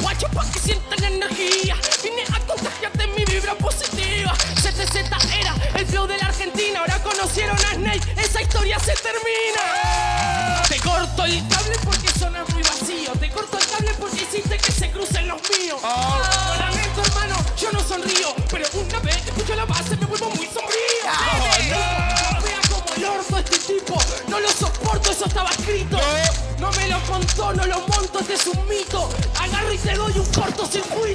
Guacho pa' que sientan energía. Vine a contagiarte mi vibra positiva. ZZ era el flow de la Argentina. Ahora conocieron a Snake. Esa historia se termina. Te corto el cable porque sonas muy vacío. Te corto el cable porque hiciste que se crucen los míos. Lo lamento, hermano. Yo no sonrío. Pero una vez que escucho la base me vuelvo muy sombrío. No vea como el orto este tipo. No lo soporto, eso estaba escrito. Monto, este es un mito. Agarro y te doy un cortocircuito.